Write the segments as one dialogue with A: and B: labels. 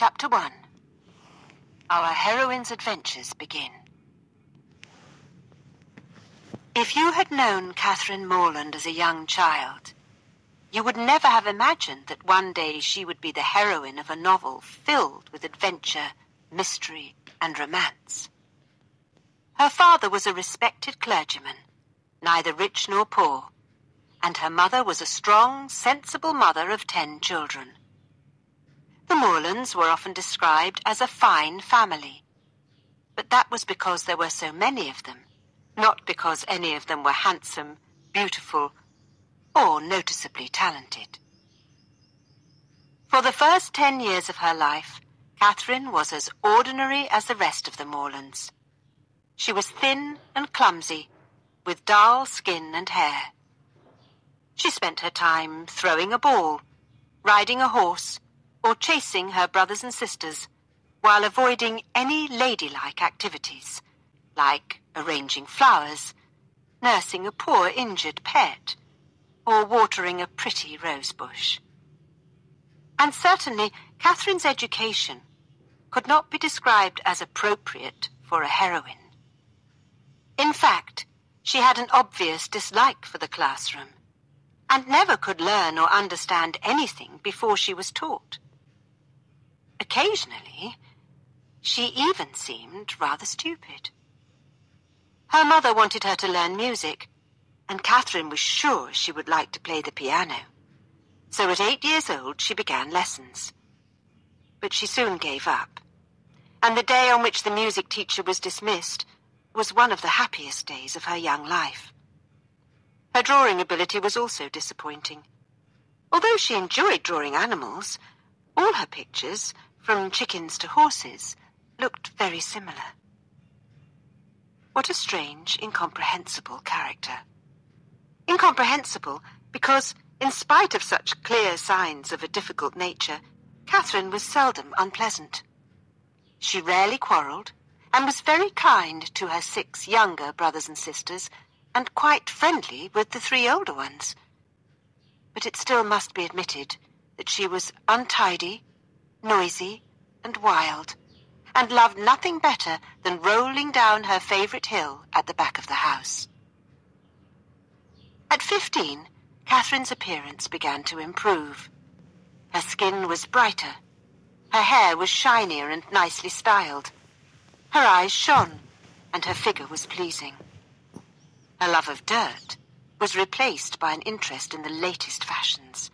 A: Chapter 1 Our heroine's adventures begin. If you had known Catherine Morland as a young child, you would never have imagined that one day she would be the heroine of a novel filled with adventure, mystery, and romance. Her father was a respected clergyman, neither rich nor poor, and her mother was a strong, sensible mother of ten children. The Morlands were often described as a fine family, but that was because there were so many of them, not because any of them were handsome, beautiful, or noticeably talented. For the first ten years of her life, Catherine was as ordinary as the rest of the Morlands. She was thin and clumsy, with dull skin and hair. She spent her time throwing a ball, riding a horse, or chasing her brothers and sisters, while avoiding any ladylike activities, like arranging flowers, nursing a poor injured pet, or watering a pretty rose bush. And certainly Catherine's education could not be described as appropriate for a heroine. In fact, she had an obvious dislike for the classroom, and never could learn or understand anything before she was taught. Occasionally, she even seemed rather stupid. Her mother wanted her to learn music, and Catherine was sure she would like to play the piano. So at eight years old, she began lessons. But she soon gave up, and the day on which the music teacher was dismissed was one of the happiest days of her young life. Her drawing ability was also disappointing. Although she enjoyed drawing animals, all her pictures, from chickens to horses, looked very similar. What a strange, incomprehensible character. Incomprehensible because, in spite of such clear signs of a difficult nature, Catherine was seldom unpleasant. She rarely quarrelled, and was very kind to her six younger brothers and sisters, and quite friendly with the three older ones. But it still must be admitted that she was untidy, noisy, and wild, and loved nothing better than rolling down her favourite hill at the back of the house. At fifteen, Catherine's appearance began to improve. Her skin was brighter, her hair was shinier and nicely styled, her eyes shone, and her figure was pleasing. Her love of dirt was replaced by an interest in the latest fashions,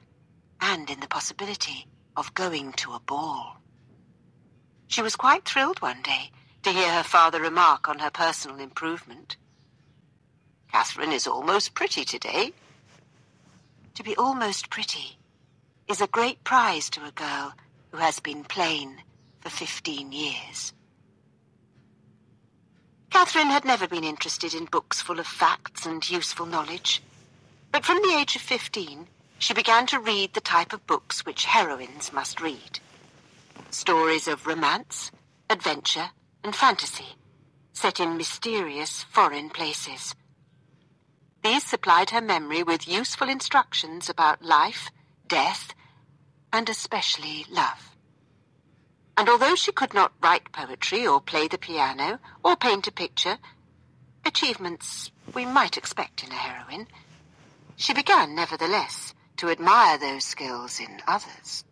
A: and in the possibility of going to a ball. She was quite thrilled one day to hear her father remark on her personal improvement. Catherine is almost pretty today. To be almost pretty is a great prize to a girl who has been plain for fifteen years. Catherine had never been interested in books full of facts and useful knowledge. But from the age of fifteen, she began to read the type of books which heroines must read. Stories of romance, adventure, and fantasy, set in mysterious foreign places. These supplied her memory with useful instructions about life, death, and especially love. And although she could not write poetry or play the piano or paint a picture, achievements we might expect in a heroine, she began, nevertheless, to admire those skills in others.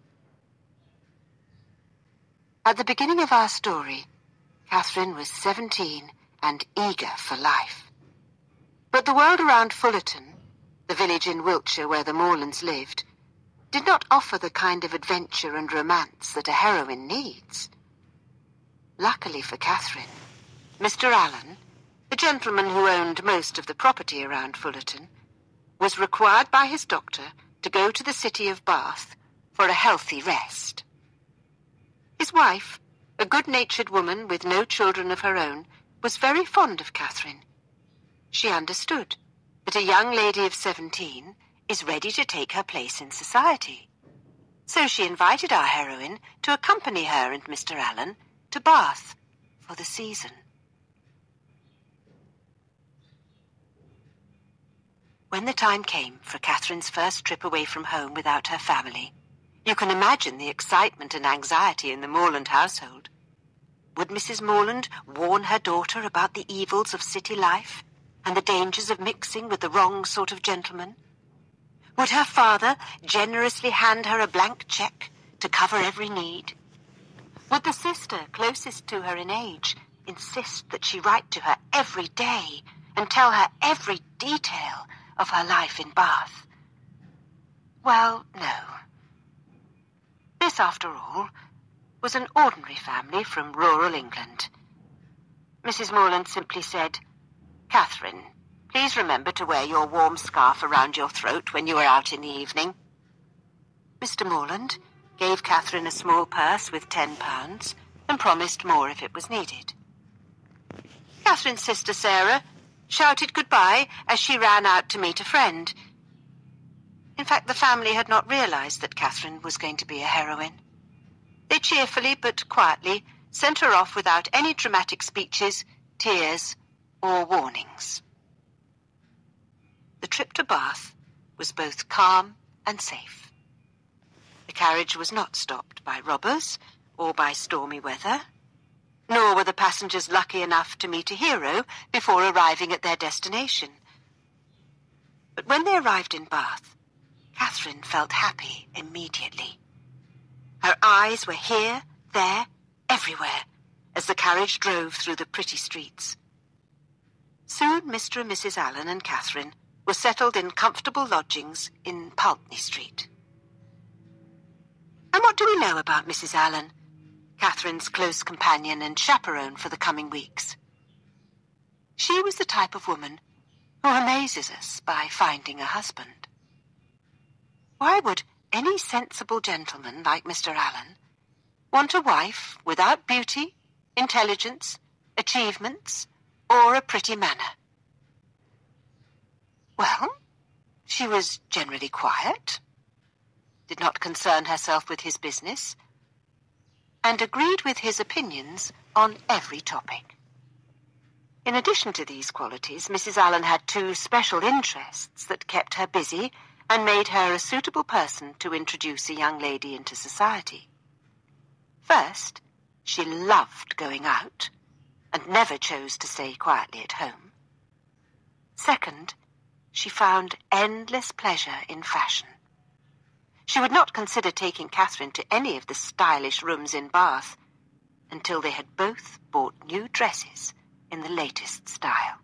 A: At the beginning of our story, Catherine was seventeen and eager for life. But the world around Fullerton, the village in Wiltshire where the Morlands lived, did not offer the kind of adventure and romance that a heroine needs. Luckily for Catherine, Mr. Allen, the gentleman who owned most of the property around Fullerton, was required by his doctor to go to the city of Bath for a healthy rest. His wife, a good-natured woman with no children of her own, was very fond of Catherine she understood that a young lady of seventeen is ready to take her place in society. So she invited our heroine to accompany her and Mr. Allen to Bath for the season. When the time came for Catherine's first trip away from home without her family, You can imagine the excitement and anxiety in the Morland household. Would Mrs. Morland warn her daughter about the evils of city life and the dangers of mixing with the wrong sort of gentleman? Would her father generously hand her a blank cheque to cover every need? Would the sister closest to her in age insist that she write to her every day and tell her every detail of her life in Bath? Well, no. This, after all, was an ordinary family from rural England. Mrs. Morland simply said, Catherine, please remember to wear your warm scarf around your throat when you are out in the evening. Mr. Morland gave Catherine a small purse with ten pounds and promised more if it was needed. Catherine's sister Sarah shouted goodbye as she ran out to meet a friend. In fact, the family had not realized that Catherine was going to be a heroine. They cheerfully but quietly sent her off without any dramatic speeches, tears, or warnings. The trip to Bath was both calm and safe. The carriage was not stopped by robbers or by stormy weather, nor were the passengers lucky enough to meet a hero before arriving at their destination. But when they arrived in Bath, Catherine felt happy immediately. Her eyes were here, there, everywhere, as the carriage drove through the pretty streets. Soon Mr. and Mrs. Allen and Catherine were settled in comfortable lodgings in Pulteney Street. And what do we know about Mrs. Allen, Catherine's close companion and chaperone for the coming weeks? She was the type of woman who amazes us by finding a husband. Why would any sensible gentleman like Mr. Allen want a wife without beauty, intelligence, achievements, or a pretty manner? Well, she was generally quiet, did not concern herself with his business, and agreed with his opinions on every topic. In addition to these qualities, Mrs. Allen had two special interests that kept her busy and made her a suitable person to introduce a young lady into society. First, she loved going out and never chose to stay quietly at home. Second, she found endless pleasure in fashion. She would not consider taking Catherine to any of the stylish rooms in Bath until they had both bought new dresses in the latest style.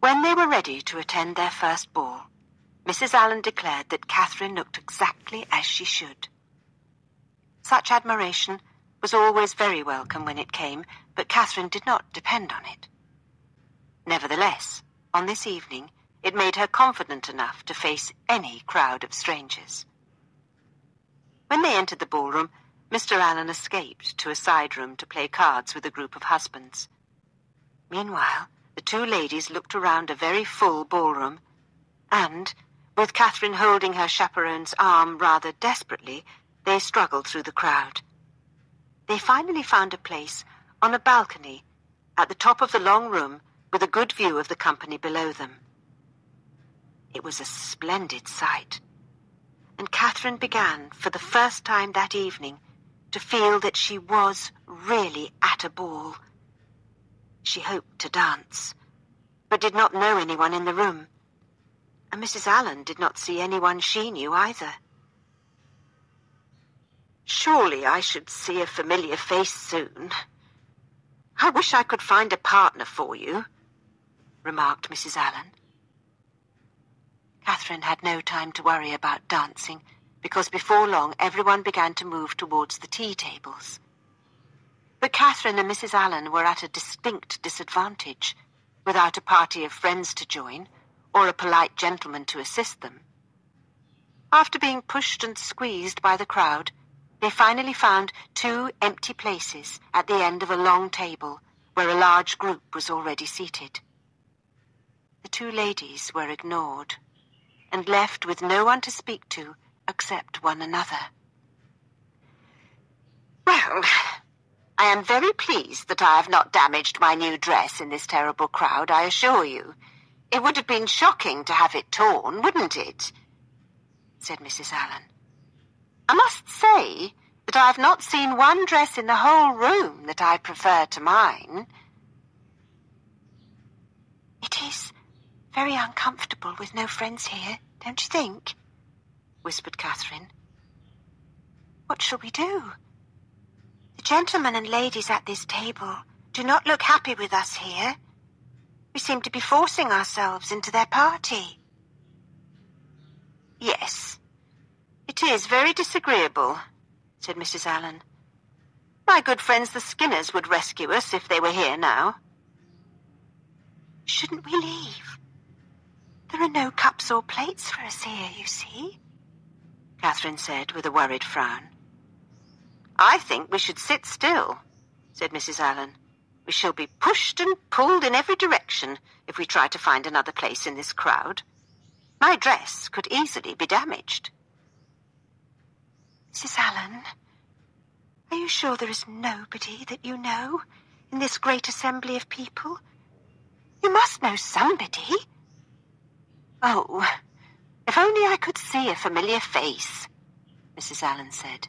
A: When they were ready to attend their first ball, Mrs. Allen declared that Catherine looked exactly as she should. Such admiration was always very welcome when it came, but Catherine did not depend on it. Nevertheless, on this evening, it made her confident enough to face any crowd of strangers. When they entered the ballroom, Mr. Allen escaped to a side room to play cards with a group of husbands. Meanwhile, the two ladies looked around a very full ballroom, and, with Catherine holding her chaperone's arm rather desperately, they struggled through the crowd. They finally found a place on a balcony at the top of the long room with a good view of the company below them. It was a splendid sight, and Catherine began, for the first time that evening, to feel that she was really at a ball she hoped to dance, but did not know anyone in the room. And Mrs. Allen did not see anyone she knew either. Surely I should see a familiar face soon. I wish I could find a partner for you, remarked Mrs. Allen. Catherine had no time to worry about dancing, because before long everyone began to move towards the tea tables. But Catherine and Mrs. Allen were at a distinct disadvantage, without a party of friends to join, or a polite gentleman to assist them. After being pushed and squeezed by the crowd, they finally found two empty places at the end of a long table where a large group was already seated. The two ladies were ignored and left with no one to speak to except one another. Well, I am very pleased that I have not damaged my new dress in this terrible crowd, I assure you, It would have been shocking to have it torn, wouldn't it? said Mrs. Allen. I must say that I have not seen one dress in the whole room that I prefer to mine. It is very uncomfortable with no friends here, don't you think? whispered Catherine. What shall we do? The gentlemen and ladies at this table do not look happy with us here. We seem to be forcing ourselves into their party. Yes, it is very disagreeable, said Mrs. Allen. My good friends the Skinners would rescue us if they were here now. Shouldn't we leave? There are no cups or plates for us here, you see, Catherine said with a worried frown. I think we should sit still, said Mrs. Allen. We shall be pushed and pulled in every direction if we try to find another place in this crowd. My dress could easily be damaged. Mrs. Allen, are you sure there is nobody that you know in this great assembly of people? You must know somebody. Oh, if only I could see a familiar face, Mrs. Allen said.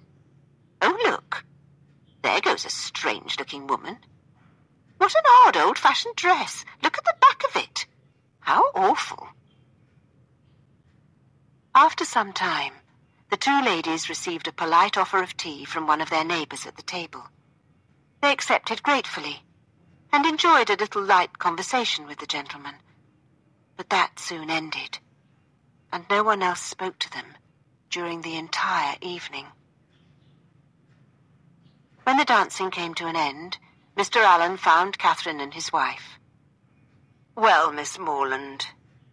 A: Oh, look. There goes a strange-looking woman. What an odd, old-fashioned dress. Look at the back of it. How awful. After some time, the two ladies received a polite offer of tea from one of their neighbours at the table. They accepted gratefully, and enjoyed a little light conversation with the gentleman. But that soon ended, and no one else spoke to them during the entire evening. When the dancing came to an end, Mr. Allen found Catherine and his wife. Well, Miss Morland,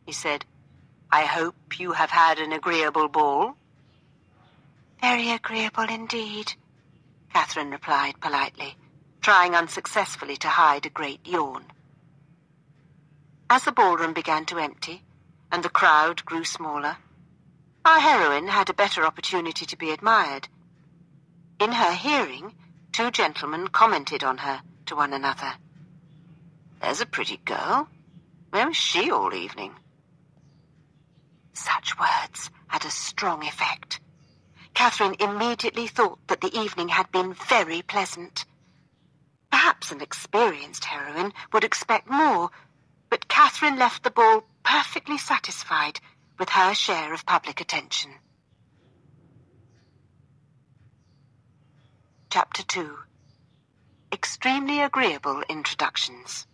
A: he said, I hope you have had an agreeable ball. Very agreeable indeed, Catherine replied politely, trying unsuccessfully to hide a great yawn. As the ballroom began to empty, and the crowd grew smaller, our heroine had a better opportunity to be admired. In her hearing, two gentlemen commented on her to one another. There's a pretty girl. Where was she all evening? Such words had a strong effect. Catherine immediately thought that the evening had been very pleasant. Perhaps an experienced heroine would expect more, but Catherine left the ball perfectly satisfied with her share of public attention. Chapter 2 Extremely Agreeable Introductions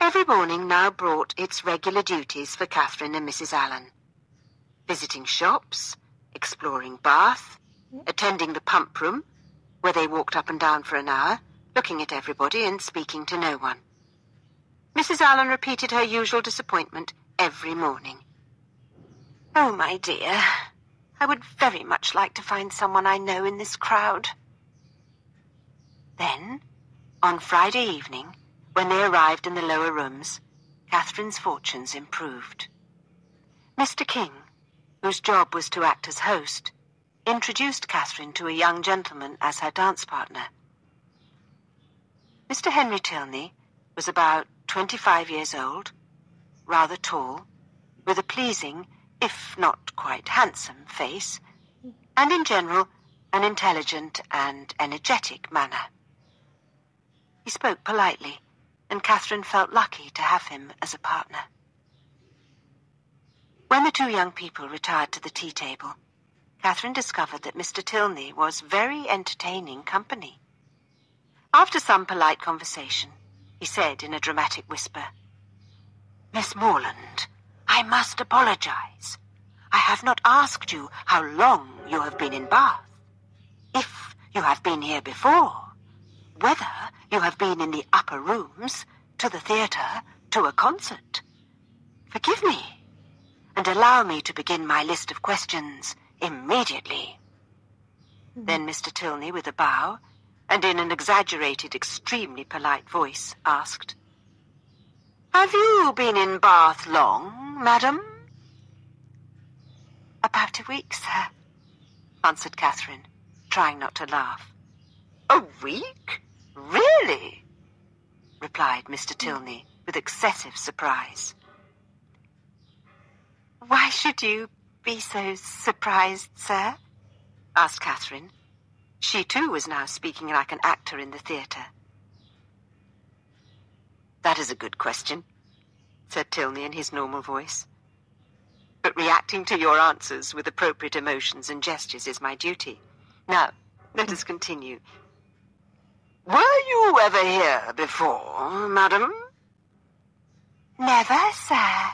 A: Every morning now brought its regular duties for Catherine and Mrs. Allen. Visiting shops, exploring Bath, attending the pump room, where they walked up and down for an hour, looking at everybody and speaking to no one. Mrs. Allen repeated her usual disappointment every morning. Oh, my dear, I would very much like to find someone I know in this crowd. Then, on Friday evening, when they arrived in the lower rooms, Catherine's fortunes improved. Mr. King, whose job was to act as host, introduced Catherine to a young gentleman as her dance partner. Mr. Henry Tilney was about twenty-five years old, rather tall, with a pleasing, if not quite handsome, face, and in general an intelligent and energetic manner. He spoke politely, and Catherine felt lucky to have him as a partner. When the two young people retired to the tea table, Catherine discovered that Mr. Tilney was very entertaining company. After some polite conversation, he said in a dramatic whisper, Miss Morland, I must apologize. I have not asked you how long you have been in Bath. If you have been here before, whether you have been in the upper rooms, to the theatre, to a concert. Forgive me, and allow me to begin my list of questions immediately. Mm. Then Mr. Tilney, with a bow, and in an exaggerated, extremely polite voice, asked, Have you been in Bath long, madam? About a week, sir, answered Catherine, trying not to laugh. A week? Really? replied Mr. Tilney, with excessive surprise. Why should you be so surprised, sir? asked Catherine. She too was now speaking like an actor in the theatre. That is a good question, said Tilney in his normal voice. But reacting to your answers with appropriate emotions and gestures is my duty. Now, let us continue. Were you ever here before, madam? Never, sir,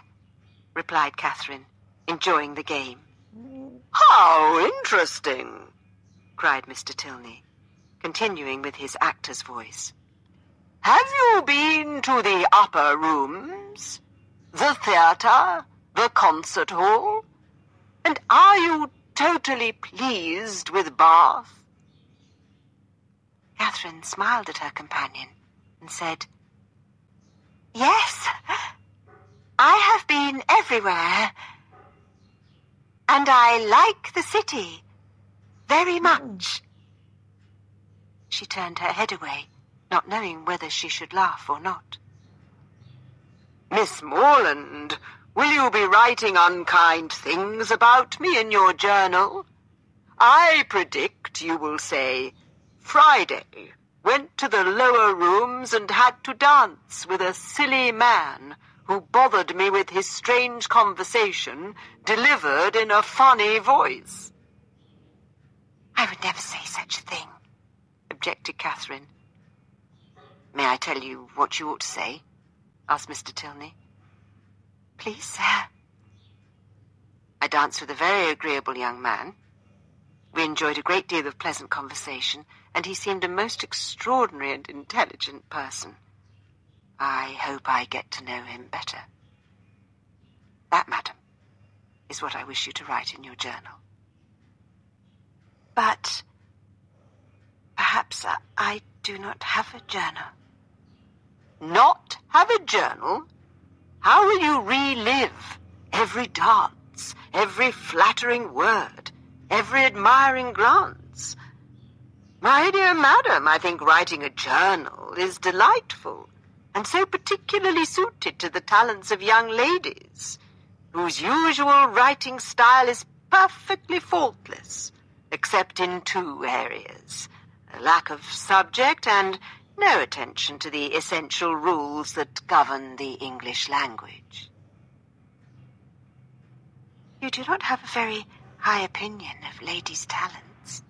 A: replied Catherine, enjoying the game. Mm. How interesting, cried Mr. Tilney, continuing with his actor's voice. Have you been to the upper rooms, the theatre, the concert hall? And are you totally pleased with Bath? Catherine smiled at her companion and said, Yes, I have been everywhere. And I like the city very much. She turned her head away, not knowing whether she should laugh or not. Miss Morland, will you be writing unkind things about me in your journal? I predict you will say, Friday went to the lower rooms and had to dance with a silly man who bothered me with his strange conversation delivered in a funny voice. I would never say such a thing, objected Catherine. May I tell you what you ought to say? asked Mr. Tilney. Please, sir. I danced with a very agreeable young man. We enjoyed a great deal of pleasant conversation, and he seemed a most extraordinary and intelligent person. I hope I get to know him better. That, madam, is what I wish you to write in your journal. But perhaps I do not have a journal. Not have a journal? How will you relive every dance, every flattering word, every admiring glance? My dear madam, I think writing a journal is delightful, and so particularly suited to the talents of young ladies, whose usual writing style is perfectly faultless, except in two areas a lack of subject and no attention to the essential rules that govern the English language. You do not have a very high opinion of ladies' talents.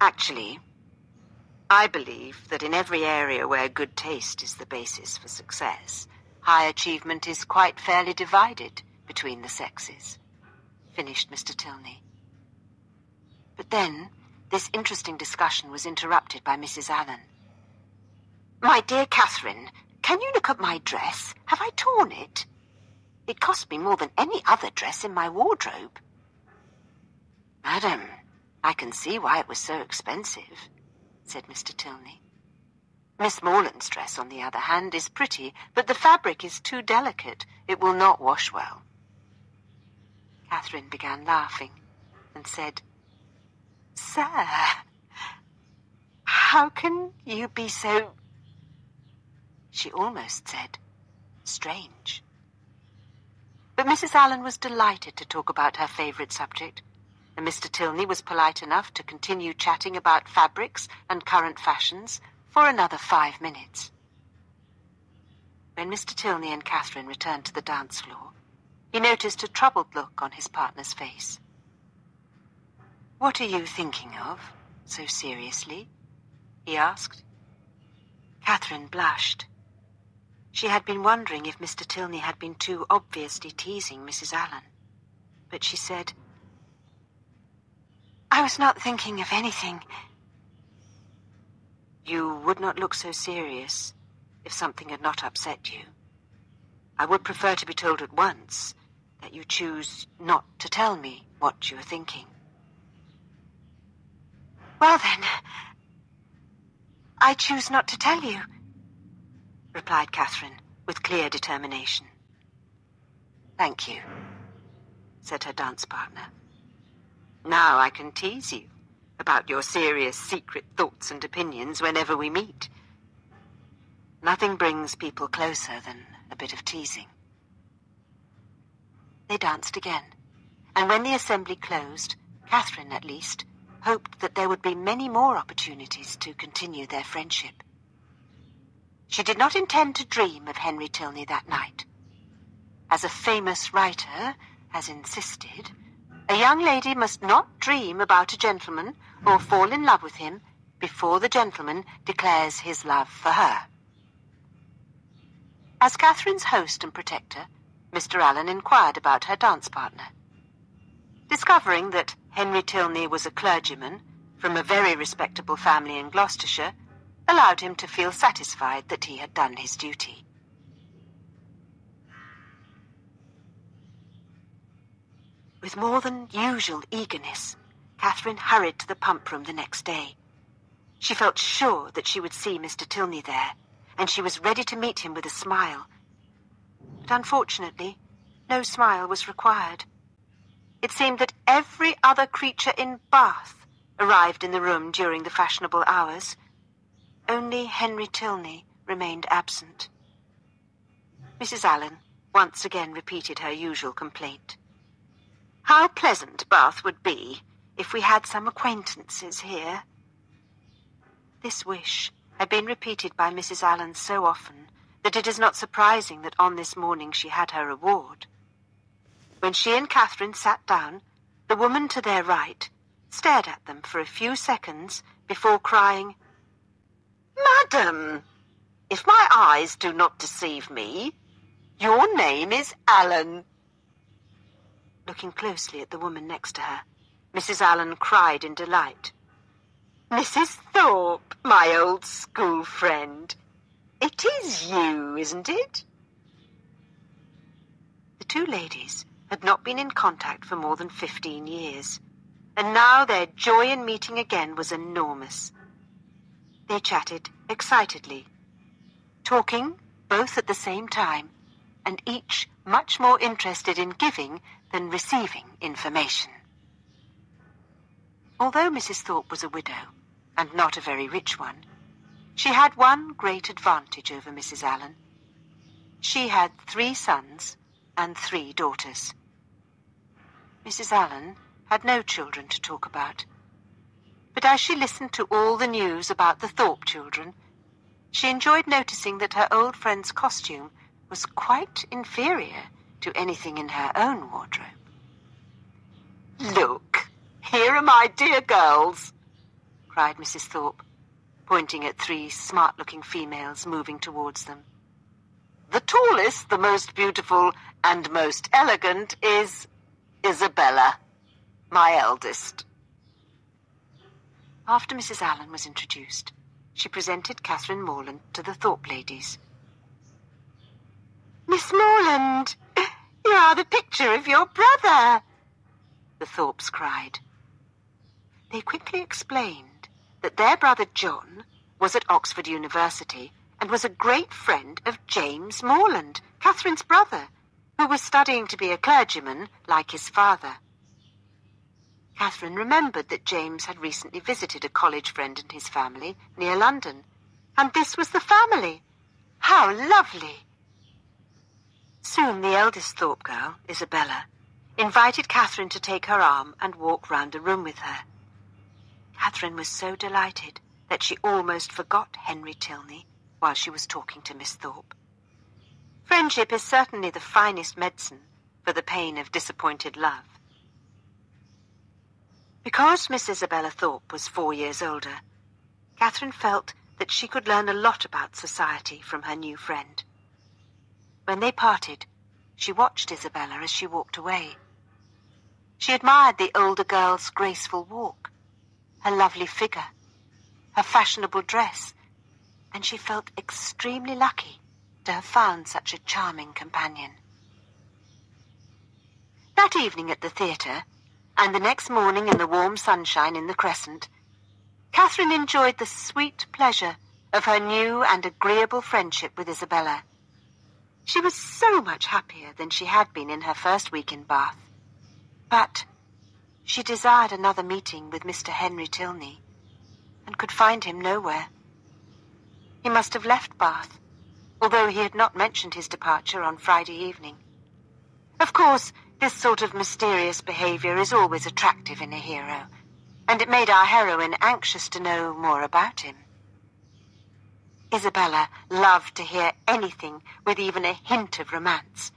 A: Actually, I believe that in every area where good taste is the basis for success, high achievement is quite fairly divided between the sexes, finished Mr. Tilney. But then, this interesting discussion was interrupted by Mrs. Allen. My dear Catherine, can you look at my dress? Have I torn it? It cost me more than any other dress in my wardrobe. Madam, I can see why it was so expensive, said Mr. Tilney. Miss Morland's dress, on the other hand, is pretty, but the fabric is too delicate. It will not wash well. Catherine began laughing and said, Sir, how can you be so... She almost said, strange. But Mrs. Allen was delighted to talk about her favourite subject and Mr. Tilney was polite enough to continue chatting about fabrics and current fashions for another five minutes. When Mr. Tilney and Catherine returned to the dance floor, he noticed a troubled look on his partner's face. What are you thinking of, so seriously? he asked. Catherine blushed. She had been wondering if Mr. Tilney had been too obviously teasing Mrs. Allen. But she said, I was not thinking of anything. You would not look so serious if something had not upset you. I would prefer to be told at once that you choose not to tell me what you are thinking. Well then, I choose not to tell you, replied Catherine with clear determination. Thank you, said her dance partner. Now I can tease you about your serious secret thoughts and opinions whenever we meet. Nothing brings people closer than a bit of teasing. They danced again, and when the assembly closed, Catherine, at least, hoped that there would be many more opportunities to continue their friendship. She did not intend to dream of Henry Tilney that night. As a famous writer has insisted, a young lady must not dream about a gentleman or fall in love with him before the gentleman declares his love for her. As Catherine's host and protector, Mr. Allen inquired about her dance partner. Discovering that Henry Tilney was a clergyman from a very respectable family in Gloucestershire, allowed him to feel satisfied that he had done his duty. With more than usual eagerness, Catherine hurried to the pump room the next day. She felt sure that she would see Mr. Tilney there, and she was ready to meet him with a smile. But unfortunately, no smile was required. It seemed that every other creature in Bath arrived in the room during the fashionable hours. Only Henry Tilney remained absent. Mrs. Allen once again repeated her usual complaint. How pleasant Bath would be if we had some acquaintances here. This wish had been repeated by Mrs. Allen so often that it is not surprising that on this morning she had her reward. When she and Catherine sat down, the woman to their right stared at them for a few seconds before crying, Madam, if my eyes do not deceive me, your name is Allen. Looking closely at the woman next to her, Mrs. Allen cried in delight. Mrs. Thorpe, my old school friend. It is you, isn't it? The two ladies had not been in contact for more than fifteen years, and now their joy in meeting again was enormous. They chatted excitedly, talking both at the same time, and each much more interested in giving than receiving information. Although Mrs. Thorpe was a widow, and not a very rich one, she had one great advantage over Mrs. Allen. She had three sons and three daughters. Mrs. Allen had no children to talk about. But as she listened to all the news about the Thorpe children, she enjoyed noticing that her old friend's costume was quite inferior to anything in her own wardrobe. Look, here are my dear girls, cried Mrs. Thorpe, pointing at three smart-looking females moving towards them. The tallest, the most beautiful, and most elegant is Isabella, my eldest. After Mrs. Allen was introduced, she presented Catherine Morland to the Thorpe ladies. Miss Morland, you are the picture of your brother, the Thorpes cried. They quickly explained that their brother John was at Oxford University and was a great friend of James Morland, Catherine's brother, who was studying to be a clergyman like his father. Catherine remembered that James had recently visited a college friend and his family near London, and this was the family. How lovely! Soon the eldest Thorpe girl, Isabella, invited Catherine to take her arm and walk round the room with her. Catherine was so delighted that she almost forgot Henry Tilney while she was talking to Miss Thorpe. Friendship is certainly the finest medicine for the pain of disappointed love. Because Miss Isabella Thorpe was four years older, Catherine felt that she could learn a lot about society from her new friend. When they parted, she watched Isabella as she walked away. She admired the older girl's graceful walk, her lovely figure, her fashionable dress, and she felt extremely lucky to have found such a charming companion. That evening at the theatre, and the next morning in the warm sunshine in the Crescent, Catherine enjoyed the sweet pleasure of her new and agreeable friendship with Isabella. She was so much happier than she had been in her first week in Bath. But she desired another meeting with Mr. Henry Tilney, and could find him nowhere. He must have left Bath although he had not mentioned his departure on Friday evening. Of course, this sort of mysterious behavior is always attractive in a hero, and it made our heroine anxious to know more about him. Isabella loved to hear anything with even a hint of romance,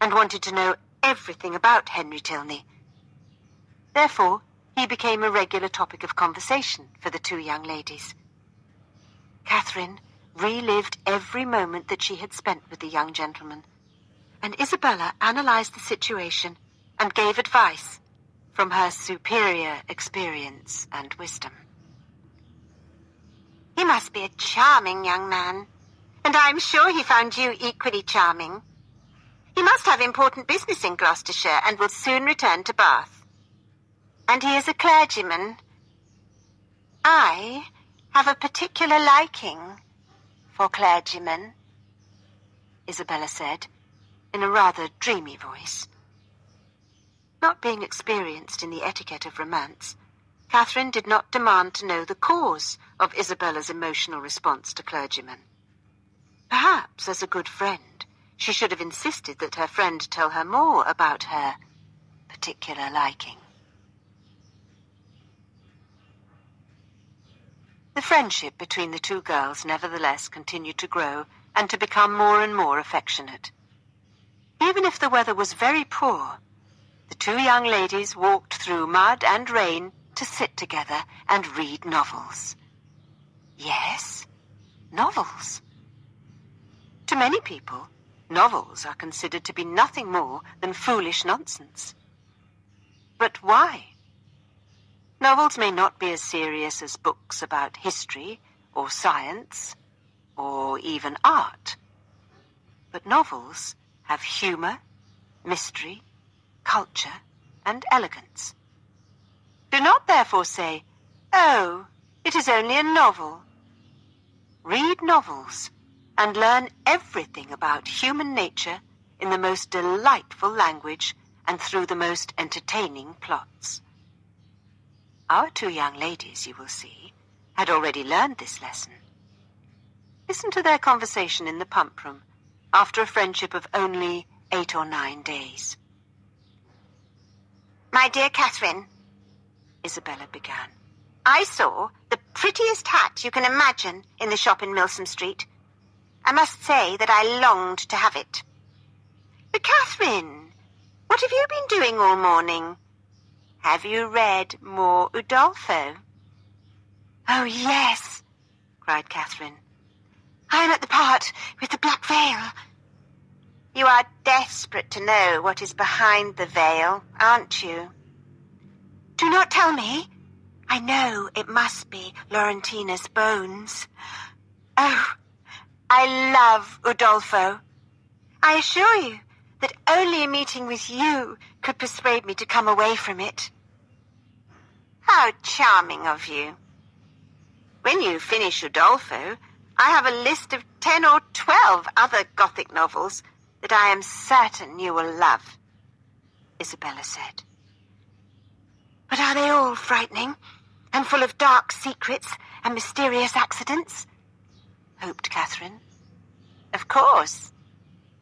A: and wanted to know everything about Henry Tilney. Therefore, he became a regular topic of conversation for the two young ladies. Catherine relived every moment that she had spent with the young gentleman, and Isabella analyzed the situation and gave advice from her superior experience and wisdom. He must be a charming young man, and I'm sure he found you equally charming. He must have important business in Gloucestershire and will soon return to Bath. And he is a clergyman. I have a particular liking for clergymen, Isabella said, in a rather dreamy voice. Not being experienced in the etiquette of romance, Catherine did not demand to know the cause of Isabella's emotional response to clergymen. Perhaps, as a good friend, she should have insisted that her friend tell her more about her particular liking. The friendship between the two girls nevertheless continued to grow and to become more and more affectionate. Even if the weather was very poor, the two young ladies walked through mud and rain to sit together and read novels. Yes, novels. To many people, novels are considered to be nothing more than foolish nonsense. But why? Novels may not be as serious as books about history or science or even art. But novels have humor, mystery, culture, and elegance. Do not therefore say, Oh, it is only a novel. Read novels and learn everything about human nature in the most delightful language and through the most entertaining plots. Our two young ladies, you will see, had already learned this lesson. Listen to their conversation in the pump room after a friendship of only eight or nine days. My dear Catherine, Isabella began. I saw the prettiest hat you can imagine in the shop in Milsom Street. I must say that I longed to have it. But Catherine, what have you been doing all morning? Have you read more Udolpho? Oh, yes, cried Catherine. I am at the part with the black veil. You are desperate to know what is behind the veil, aren't you? Do not tell me. I know it must be Laurentina's bones. Oh, I love Udolpho. I assure you that only a meeting with you could persuade me to come away from it. How charming of you. When you finish Udolpho, I have a list of ten or twelve other Gothic novels that I am certain you will love, Isabella said. But are they all frightening and full of dark secrets and mysterious accidents? hoped Catherine. Of course,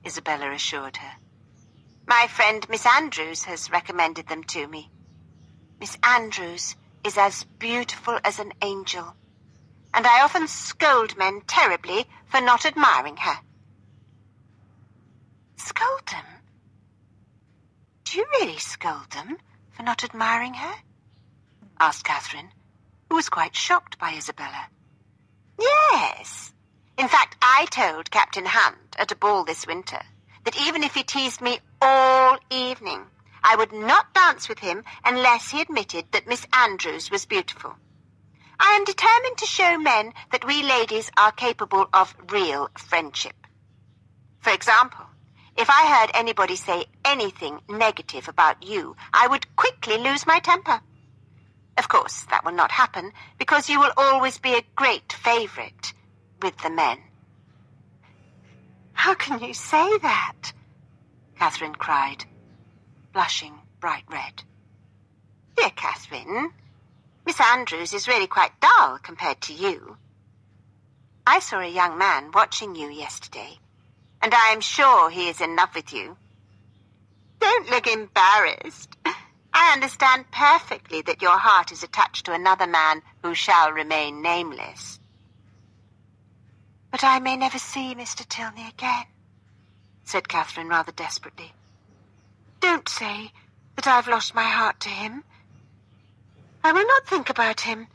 A: Isabella assured her. My friend Miss Andrews has recommended them to me. Miss Andrews is as beautiful as an angel, and I often scold men terribly for not admiring her. Scold them? Do you really scold them? for not admiring her? asked Catherine, who was quite shocked by Isabella. Yes. In fact, I told Captain Hunt at a ball this winter that even if he teased me all evening, I would not dance with him unless he admitted that Miss Andrews was beautiful. I am determined to show men that we ladies are capable of real friendship. For example, if I heard anybody say anything negative about you, I would quickly lose my temper. Of course, that will not happen, because you will always be a great favourite with the men. How can you say that? Catherine cried, blushing bright red. Dear Catherine, Miss Andrews is really quite dull compared to you. I saw a young man watching you yesterday and I am sure he is in love with you. Don't look embarrassed. I understand perfectly that your heart is attached to another man who shall remain nameless. I may never see Mr. Tilney again, said Catherine rather desperately. Don't say that I've lost my heart to him. I will not think about him.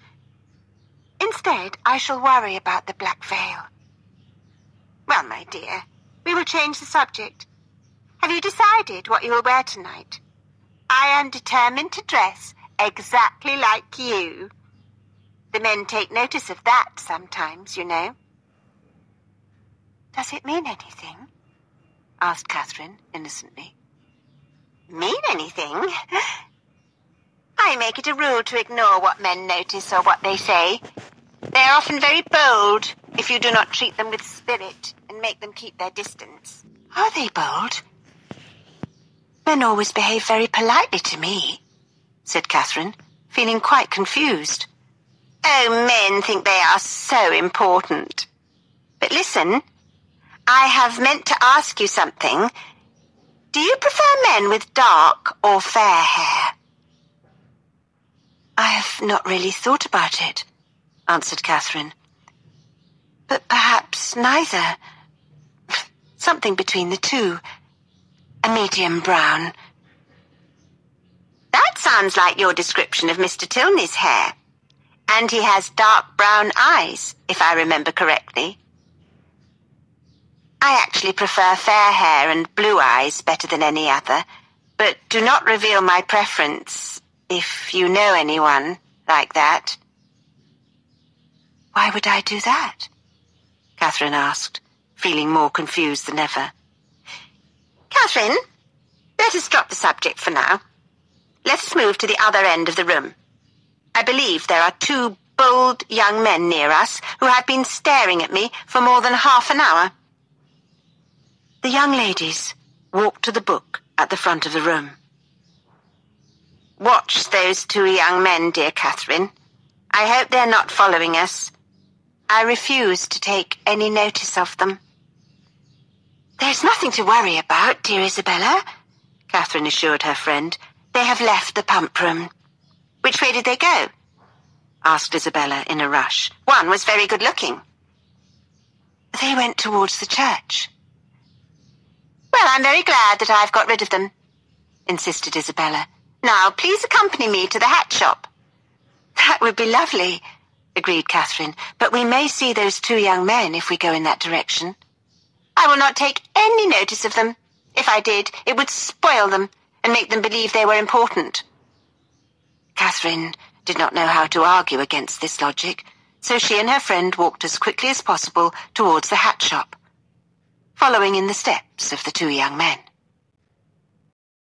A: Instead, I shall worry about the black veil. Well, my dear, we will change the subject. Have you decided what you will wear tonight? I am determined to dress exactly like you. The men take notice of that sometimes, you know. Does it mean anything? asked Catherine innocently. Mean anything? I make it a rule to ignore what men notice or what they say. They are often very bold if you do not treat them with spirit and make them keep their distance. Are they bold? Men always behave very politely to me, said Catherine, feeling quite confused. Oh, men think they are so important. But listen, I have meant to ask you something. Do you prefer men with dark or fair hair? I have not really thought about it, answered Catherine. But perhaps neither. Something between the two. A medium brown. That sounds like your description of Mr. Tilney's hair. And he has dark brown eyes, if I remember correctly. I actually prefer fair hair and blue eyes better than any other, but do not reveal my preference if you know anyone like that. Why would I do that? Catherine asked, feeling more confused than ever. Catherine, let us drop the subject for now. Let us move to the other end of the room. I believe there are two bold young men near us who have been staring at me for more than half an hour. The young ladies walked to the book at the front of the room. Watch those two young men, dear Catherine. I hope they're not following us. I refuse to take any notice of them. There's nothing to worry about, dear Isabella, Catherine assured her friend. They have left the pump room. Which way did they go? asked Isabella in a rush. One was very good looking. They went towards the church. Well, I'm very glad that I've got rid of them, insisted Isabella. Now, please accompany me to the hat shop. That would be lovely, agreed Catherine, but we may see those two young men if we go in that direction. I will not take any notice of them. If I did, it would spoil them and make them believe they were important. Catherine did not know how to argue against this logic, so she and her friend walked as quickly as possible towards the hat shop, following in the steps of the two young men.